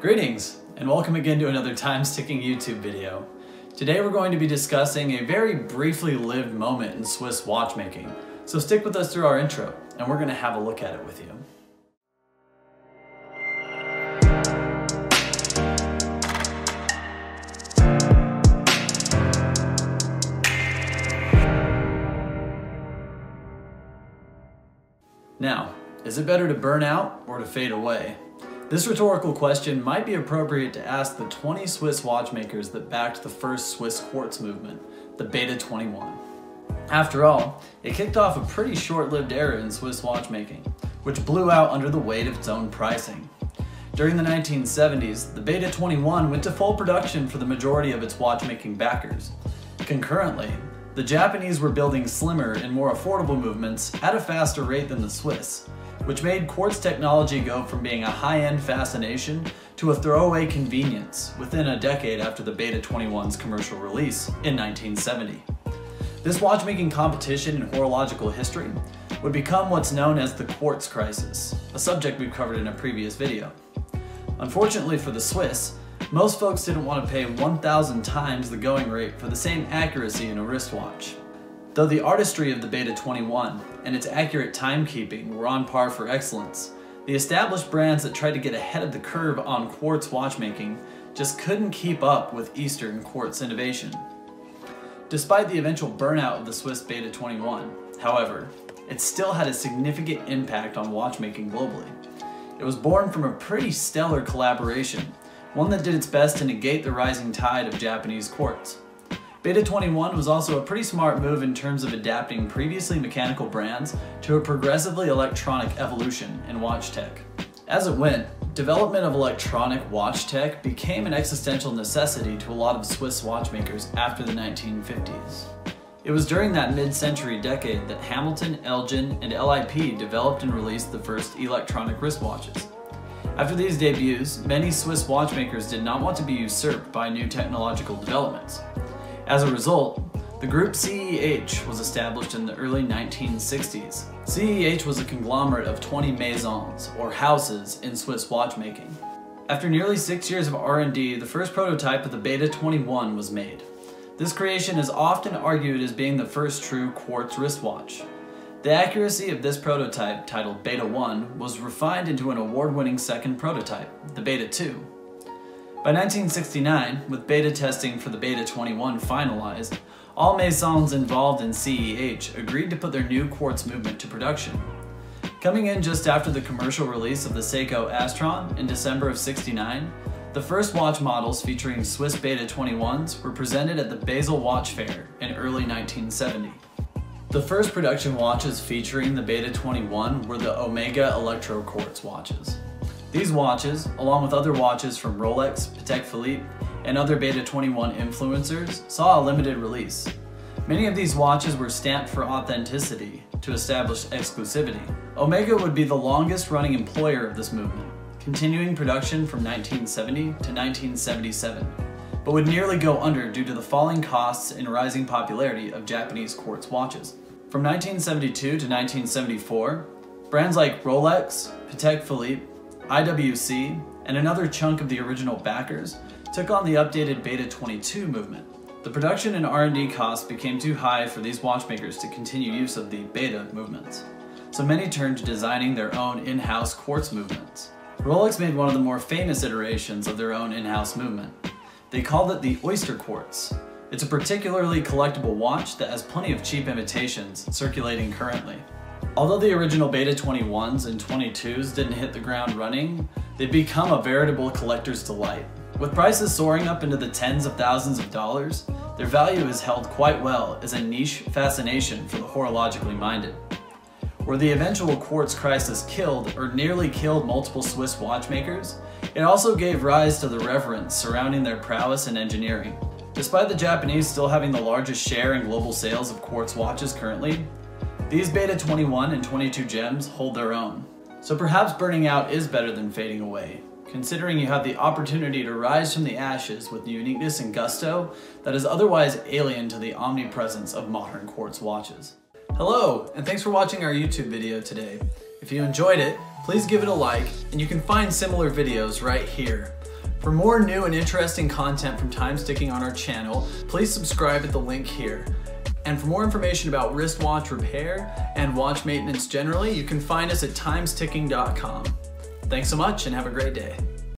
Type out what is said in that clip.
Greetings, and welcome again to another Times Ticking YouTube video. Today we're going to be discussing a very briefly lived moment in Swiss watchmaking, so stick with us through our intro, and we're going to have a look at it with you. Now, is it better to burn out or to fade away? This rhetorical question might be appropriate to ask the 20 Swiss watchmakers that backed the first Swiss quartz movement, the Beta 21. After all, it kicked off a pretty short-lived era in Swiss watchmaking, which blew out under the weight of its own pricing. During the 1970s, the Beta 21 went to full production for the majority of its watchmaking backers. Concurrently, the Japanese were building slimmer and more affordable movements at a faster rate than the Swiss, which made quartz technology go from being a high-end fascination to a throwaway convenience within a decade after the Beta 21's commercial release in 1970. This watchmaking competition in horological history would become what's known as the quartz crisis, a subject we've covered in a previous video. Unfortunately for the Swiss, most folks didn't want to pay 1,000 times the going rate for the same accuracy in a wristwatch. Though the artistry of the Beta 21 and its accurate timekeeping were on par for excellence, the established brands that tried to get ahead of the curve on quartz watchmaking just couldn't keep up with Eastern quartz innovation. Despite the eventual burnout of the Swiss Beta 21, however, it still had a significant impact on watchmaking globally. It was born from a pretty stellar collaboration one that did its best to negate the rising tide of Japanese quartz. Beta 21 was also a pretty smart move in terms of adapting previously mechanical brands to a progressively electronic evolution in watch tech. As it went, development of electronic watch tech became an existential necessity to a lot of Swiss watchmakers after the 1950s. It was during that mid-century decade that Hamilton, Elgin, and LIP developed and released the first electronic wristwatches. After these debuts, many Swiss watchmakers did not want to be usurped by new technological developments. As a result, the group CEH was established in the early 1960s. CEH was a conglomerate of 20 maisons, or houses, in Swiss watchmaking. After nearly six years of R&D, the first prototype of the Beta 21 was made. This creation is often argued as being the first true quartz wristwatch. The accuracy of this prototype, titled Beta 1, was refined into an award-winning second prototype, the Beta 2. By 1969, with beta testing for the Beta 21 finalized, all Maisons involved in CEH agreed to put their new quartz movement to production. Coming in just after the commercial release of the Seiko Astron in December of 69, the first watch models featuring Swiss Beta 21s were presented at the Basel Watch Fair in early 1970. The first production watches featuring the Beta 21 were the Omega Electro Quartz watches. These watches, along with other watches from Rolex, Patek Philippe, and other Beta 21 influencers, saw a limited release. Many of these watches were stamped for authenticity to establish exclusivity. Omega would be the longest running employer of this movement, continuing production from 1970 to 1977 but would nearly go under due to the falling costs and rising popularity of Japanese quartz watches. From 1972 to 1974, brands like Rolex, Patek Philippe, IWC, and another chunk of the original backers took on the updated Beta 22 movement. The production and R&D costs became too high for these watchmakers to continue use of the Beta movements, so many turned to designing their own in-house quartz movements. Rolex made one of the more famous iterations of their own in-house movement, they called it the Oyster Quartz. It's a particularly collectible watch that has plenty of cheap imitations circulating currently. Although the original Beta 21s and 22s didn't hit the ground running, they've become a veritable collector's delight. With prices soaring up into the tens of thousands of dollars, their value is held quite well as a niche fascination for the horologically minded. Where the eventual quartz crisis killed or nearly killed multiple Swiss watchmakers, it also gave rise to the reverence surrounding their prowess in engineering. Despite the Japanese still having the largest share in global sales of quartz watches currently, these Beta 21 and 22 gems hold their own. So perhaps burning out is better than fading away, considering you have the opportunity to rise from the ashes with uniqueness and gusto that is otherwise alien to the omnipresence of modern quartz watches. Hello, and thanks for watching our YouTube video today. If you enjoyed it, please give it a like, and you can find similar videos right here. For more new and interesting content from Times Ticking on our channel, please subscribe at the link here. And for more information about wristwatch repair and watch maintenance generally, you can find us at timesticking.com. Thanks so much and have a great day.